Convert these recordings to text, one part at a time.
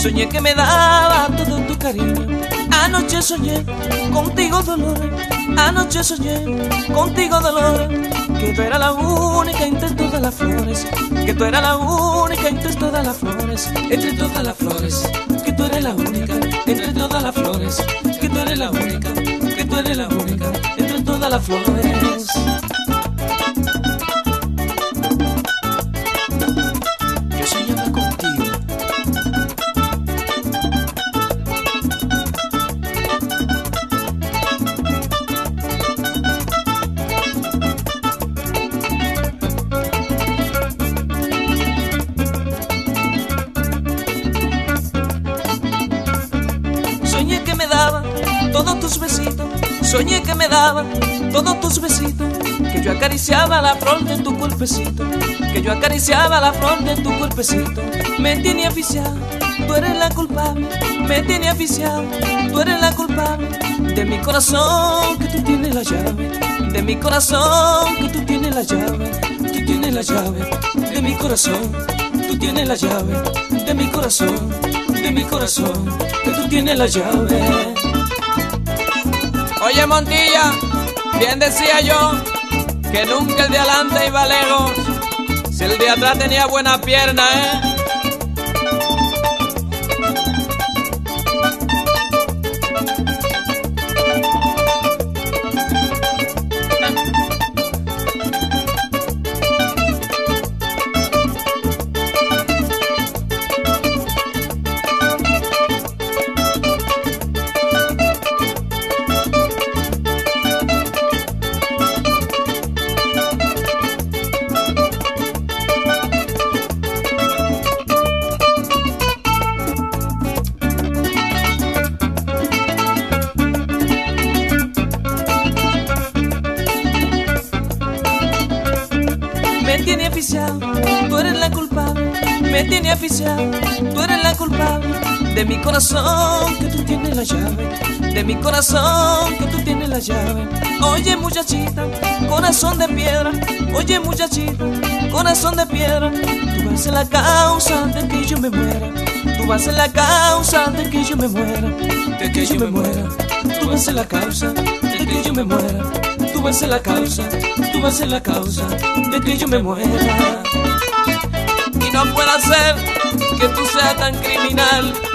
Soñé que me daba todo tu cariño. Anoche soñé contigo dolor. Anoche soñé contigo dolor. Que tú eras la única entre todas las flores. Que tú eras la única entre todas las flores. Entre todas las flores. Que tú eres la única entre todas las flores. Que tú eres la única. Que tú eres la única entre todas las flores. Daba todos tus besitos. Que yo acariciaba la flor de tu cuerpecito. Que yo acariciaba la flor de tu cuerpecito. Me tiene aficiado, tú eres la culpable. Me tiene aficiado, tú eres la culpable. De mi corazón que tú tienes la llave. De mi corazón que tú tienes la llave. Tú tienes la llave. De mi corazón, tú tienes la llave. De mi corazón, de mi corazón, que tú tienes la llave. Oye Montilla, bien decía yo que nunca el de adelante iba lejos. Si el de atrás tenía buena pierna, ¿eh? Corazón que tú tienes la llave. De mi corazón que tú tienes la llave. Oye muchachita, corazón de piedra. Oye muchachita, corazón de piedra. Tú vas a ser la causa de que yo me muera. Tú vas a ser la causa de que yo me muera. De que yo me muera. Tú vas a ser la causa de que yo me muera. Tú vas a ser la causa, tú vas a ser la causa de que yo me muera. Y no puede ser que tú seas tan criminal.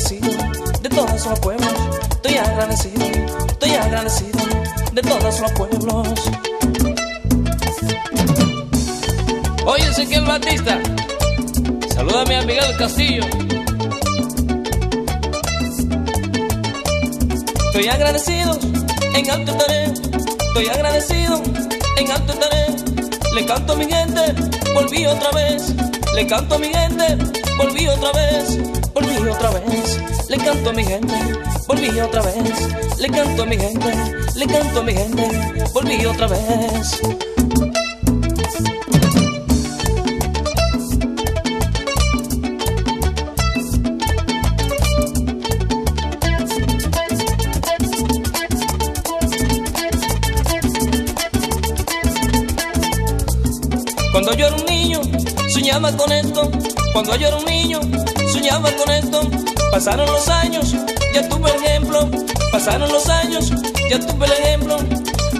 Agradecido de todos los pueblos. Estoy agradecido. Estoy agradecido de todos los pueblos. Oye Ezequiel Batista, salúdame a Miguel Castillo. Estoy agradecido en alto estaré. Estoy agradecido en alto estaré. Le canto a mi gente, volví otra vez. Le canto a mi gente, volví otra vez. Volví otra vez. Le canto a mi gente, volví otra vez. Le canto a mi gente, le canto a mi gente, volví otra vez. Cuando yo era un niño, soñaba con esto. Pasaron los años, ya tuve el ejemplo. Pasaron los años, ya tuve el ejemplo.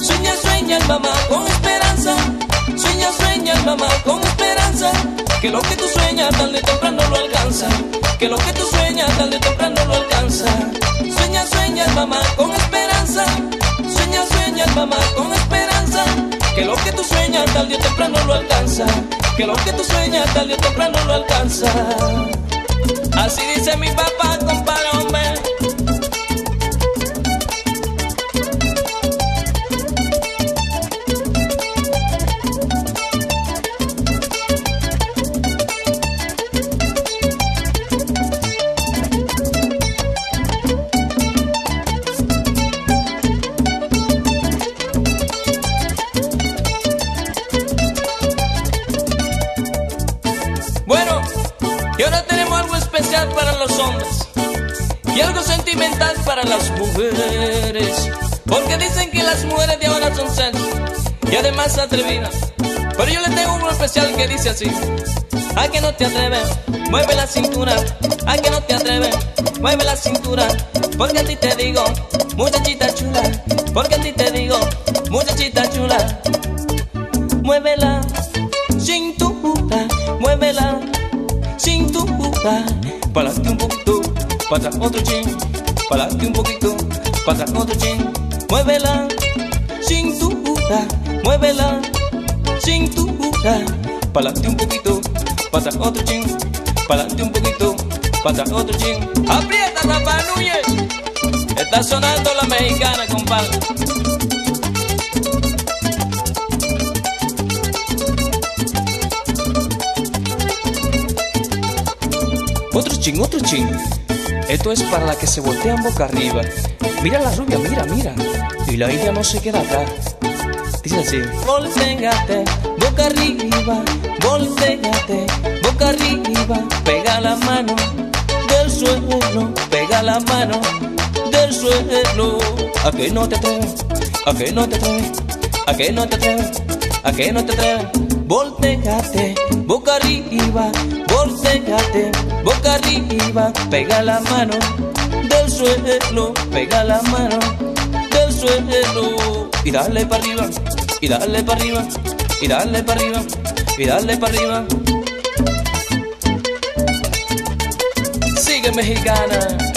Sueña, sueña, mamá, con esperanza. Sueña, sueña, mamá, con esperanza. Que lo que tú sueñas tarde o temprano lo alcanza. Que lo que tú sueñas tarde temprano lo alcanza. Sueña, sueña, mamá, con esperanza. Sueña, sueña, mamá, con esperanza. Que lo que tú sueñas tarde o temprano lo alcanza. Que lo que tú sueñas tarde o temprano lo alcanza. Así dice mi papá, compadre, ¿A que no te atreves? Mueve la cintura. ¿A que no te atreves? Mueve la cintura. Porque a ti te digo, muchachita chula. Porque a ti te digo, muchachita chula. Muévela cintura, muévela cintura. Pa'lante un poquito, para otro chin. Pa'lante un poquito, para otro chin. Muévela cintura, Pa'lante un poquito, atrás otro chin. Pa'lante un poquito, atrás otro chin. Aprieta, Rafa Núñez. Está sonando la mexicana, compadre. Otro chin, otro chin. Esto es para la que se voltean boca arriba. Mira la rubia, mira, mira. Y la india no se queda atrás. Dice boca arriba. Volteate, boca arriba. Pega la mano del suelo. Pega la mano del suelo. ¿A que no te atreves? ¿A que no te atreves? ¿A que no te atreves? ¿A que no te atreves? Volteate, boca arriba, volteate, boca arriba, pega la mano del suelo, pega la mano del suelo y dale para arriba, y dale para arriba, y dale para arriba, y dale para arriba. Sigue mexicana.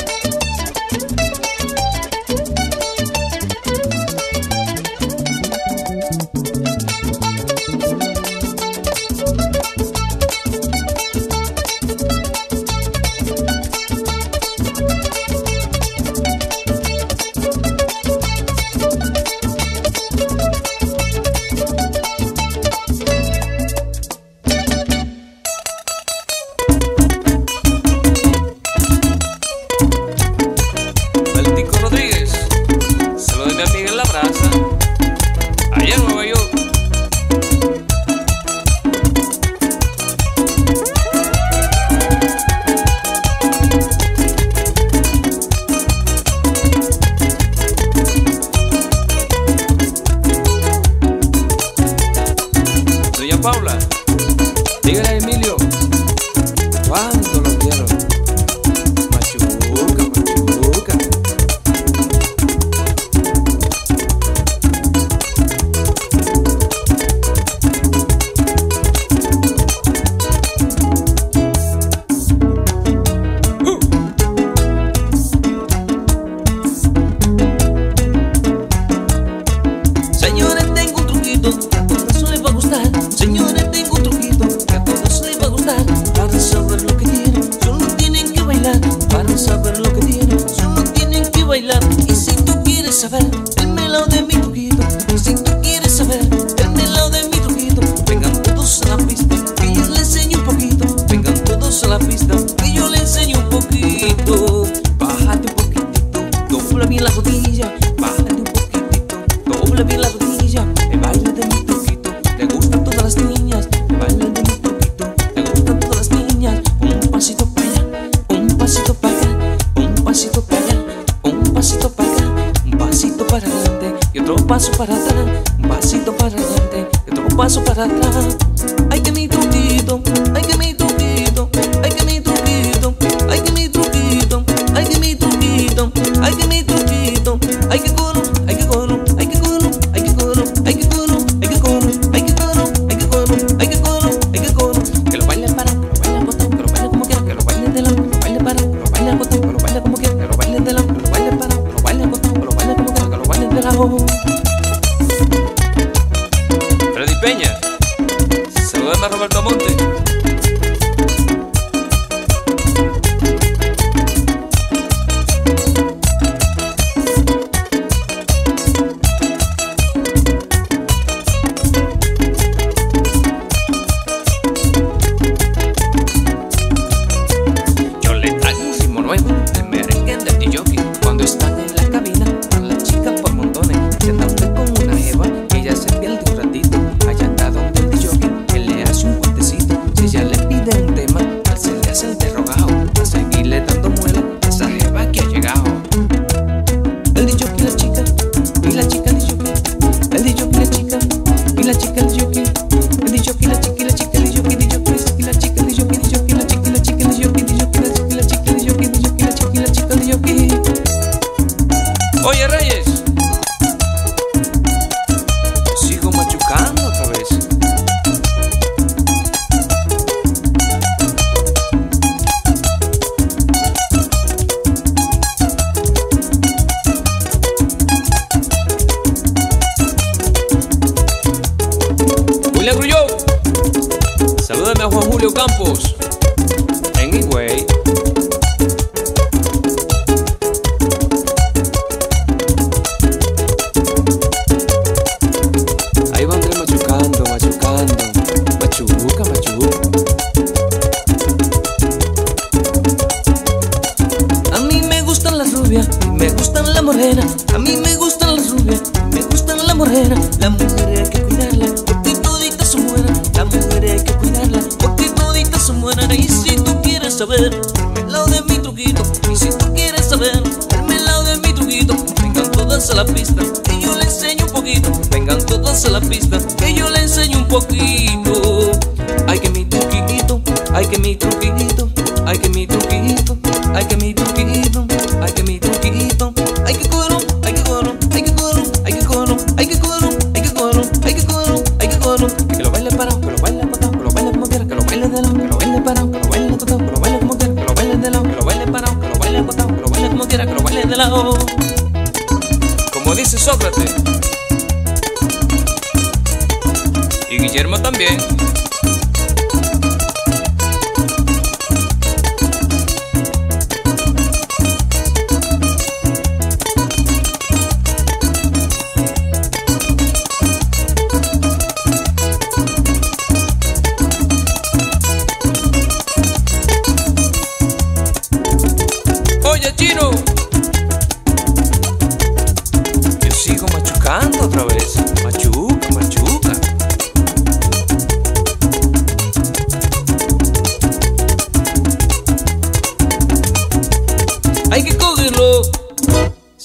Freddy Peña.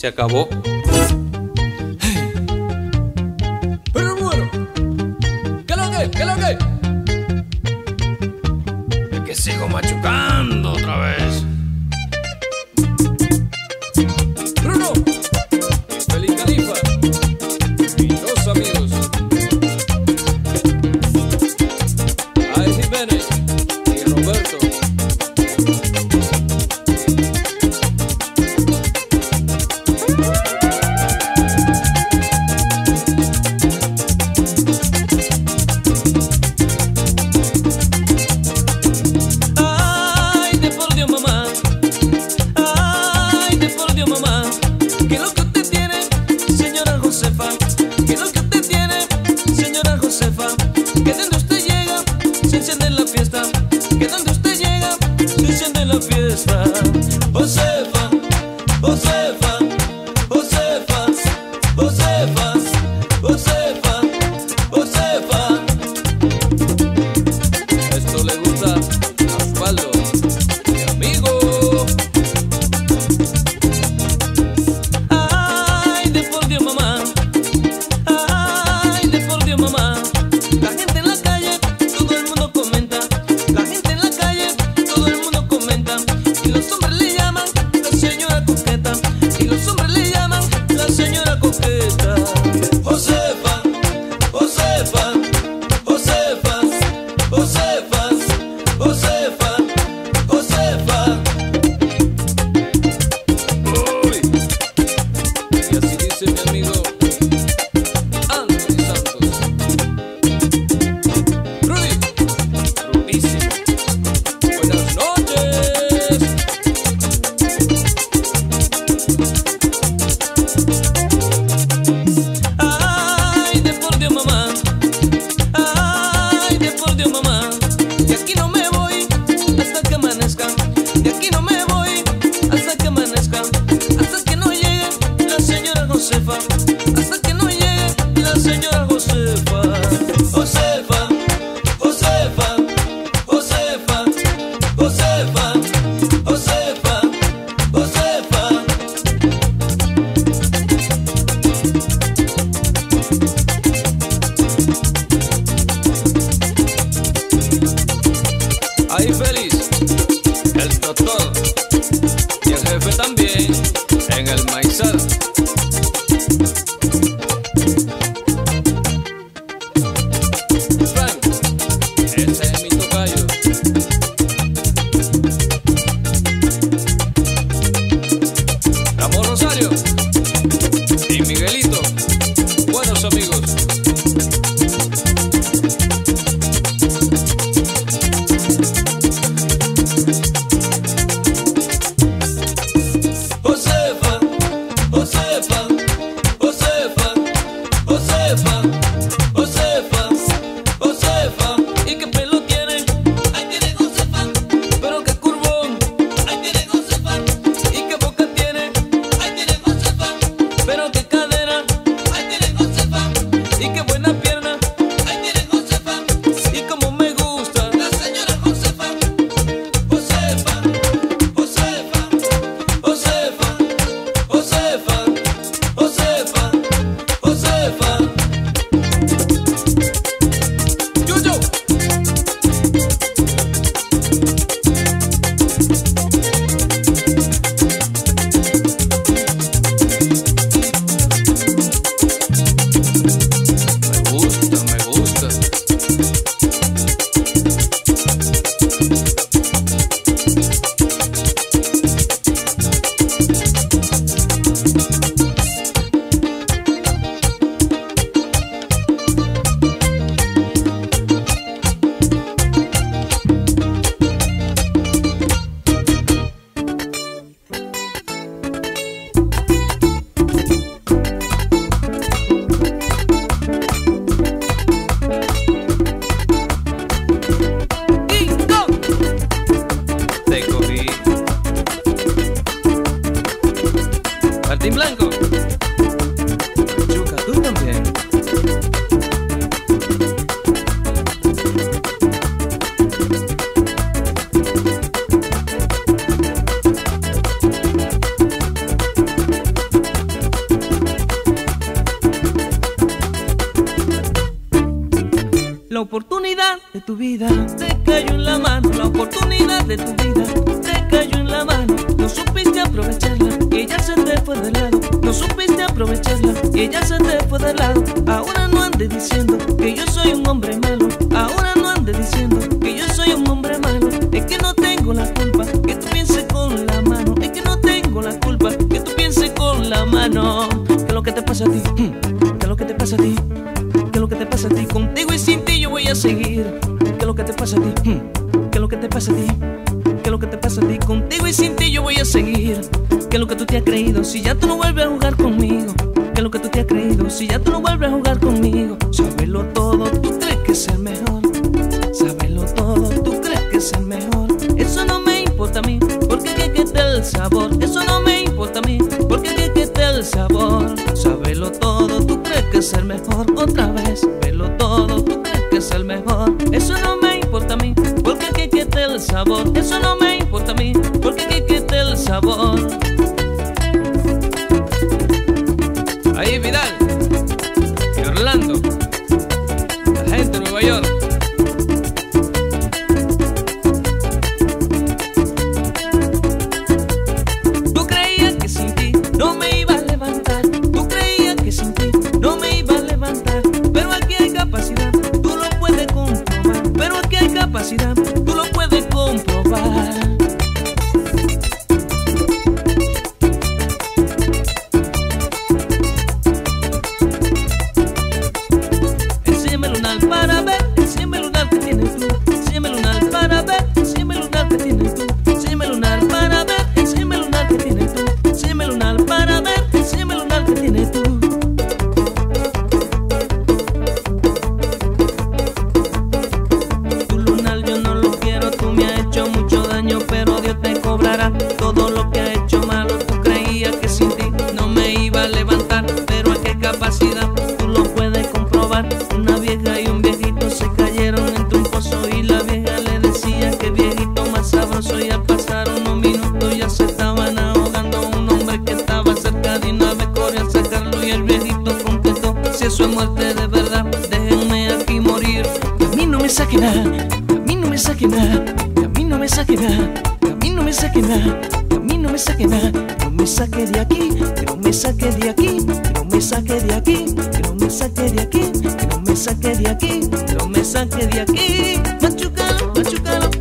Acabó. Eso no me importa a mí, porque que quite el sabor. Eso no me importa a mí, porque que quite el sabor. me saque nada, que a mí no me saque nada, no me saque de aquí, que no me saque de aquí, que no me saque de aquí, que no me saque de aquí, que no me saque de aquí, que no me saque de aquí, machucalo, machucalo.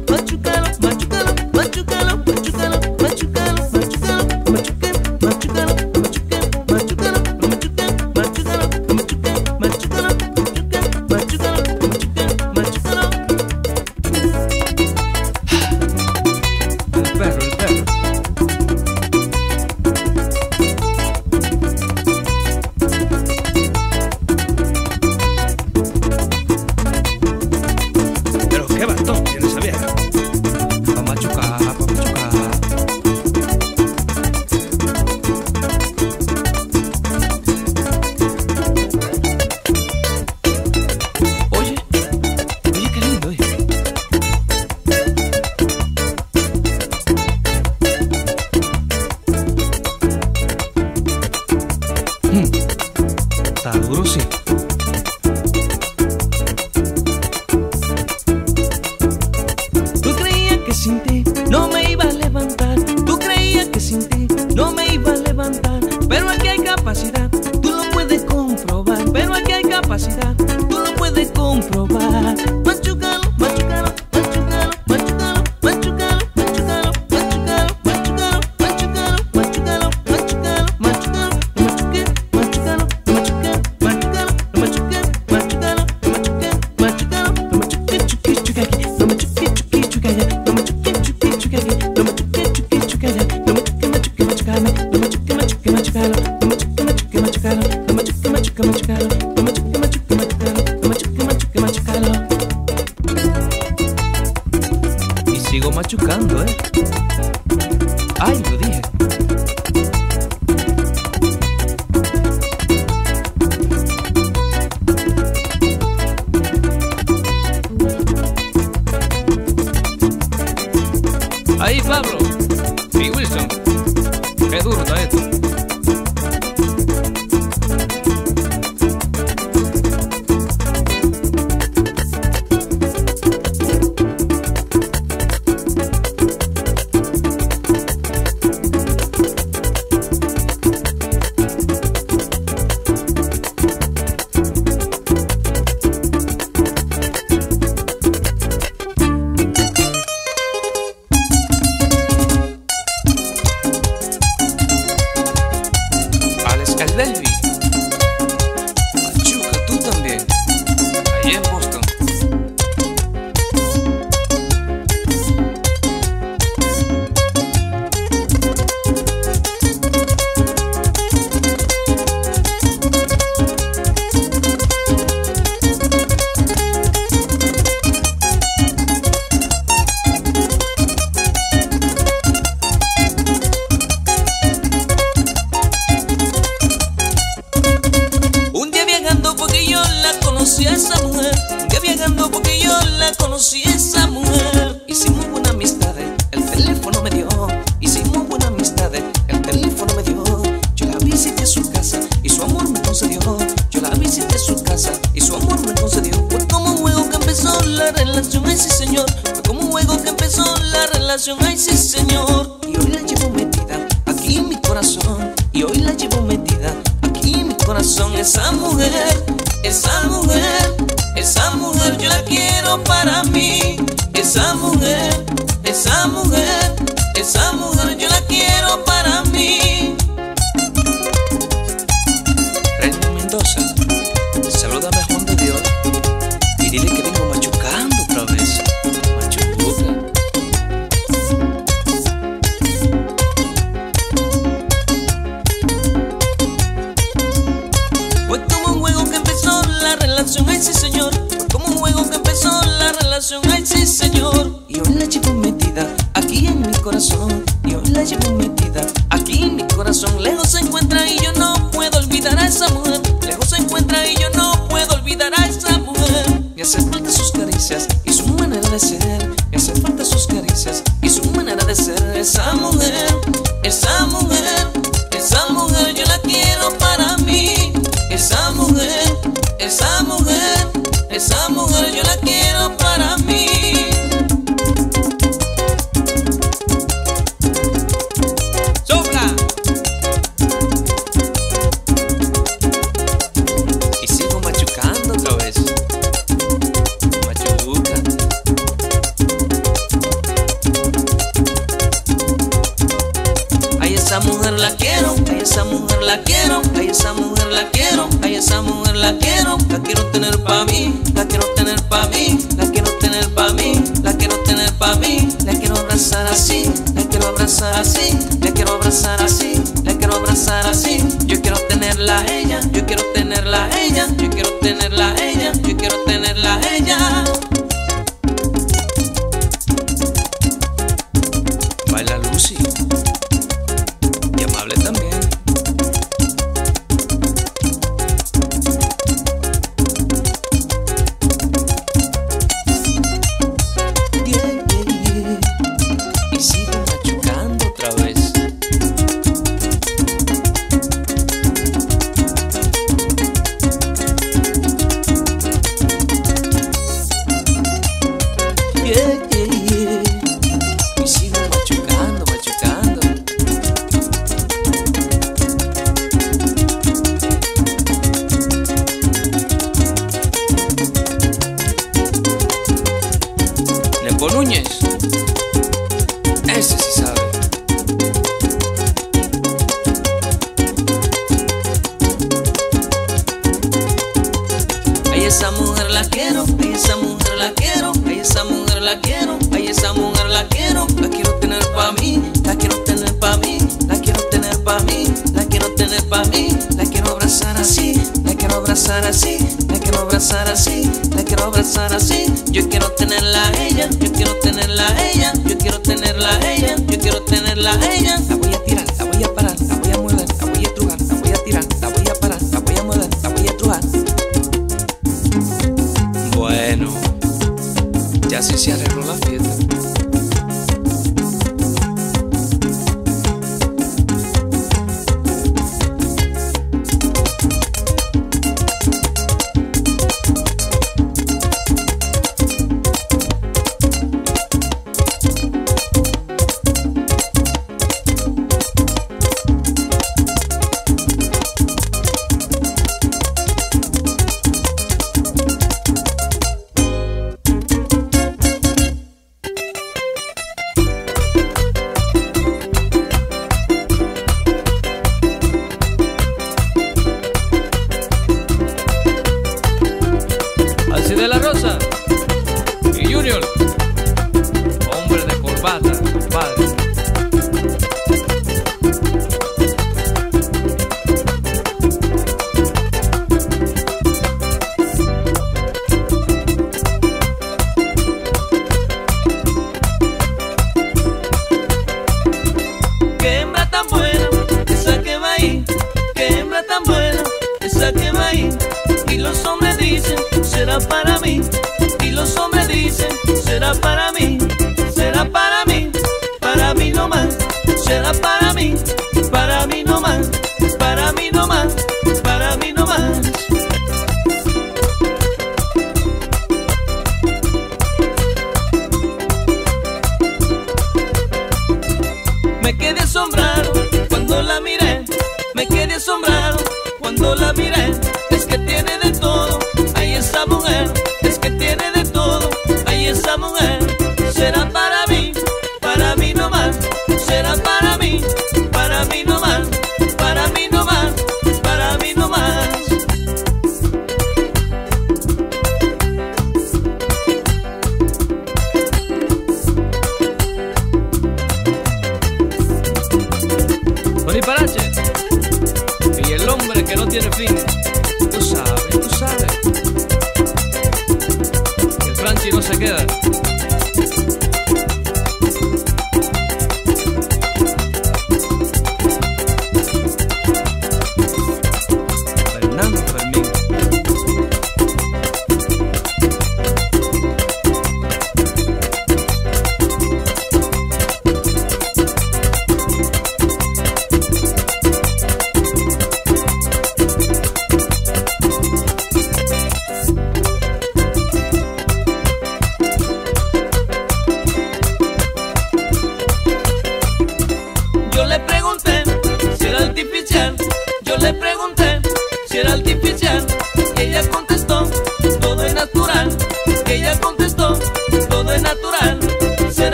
innocent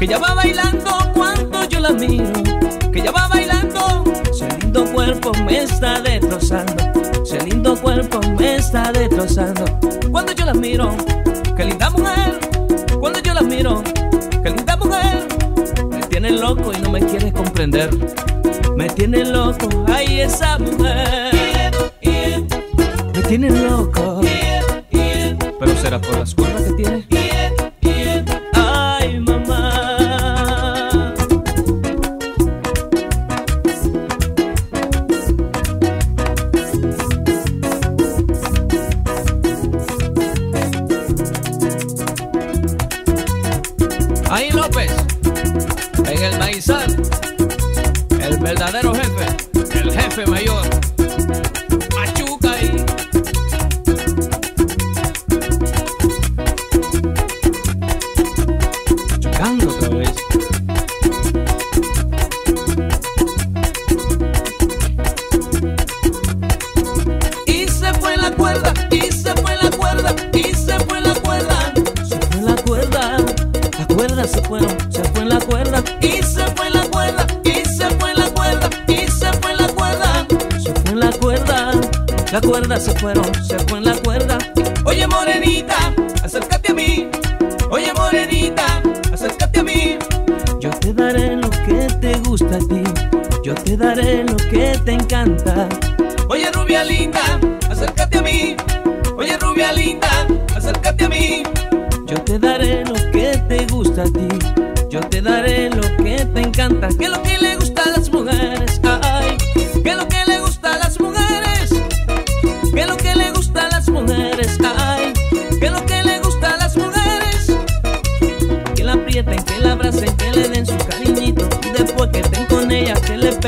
que ya va bailando cuando yo la miro, que ya va bailando, su lindo cuerpo me está destrozando, su lindo cuerpo me está destrozando, cuando yo la miro, qué linda mujer, cuando yo la miro, qué linda mujer, me tiene loco y no me quiere comprender, me tiene loco, ay esa mujer, me tiene loco. te daré lo que te encanta. Oye, rubia linda, acércate a mí. Oye, rubia linda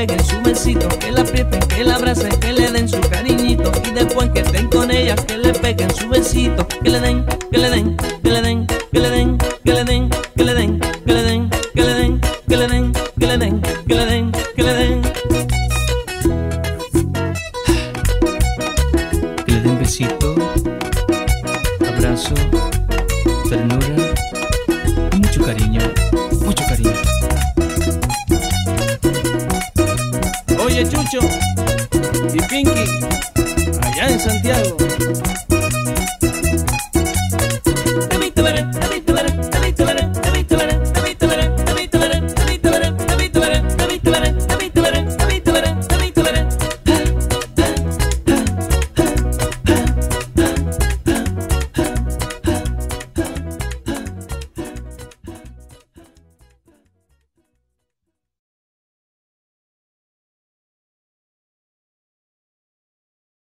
peguen su besito, que la aprieten, que la abracen, que le den su cariñito. Y después que estén con ella, que le peguen su besito, que le den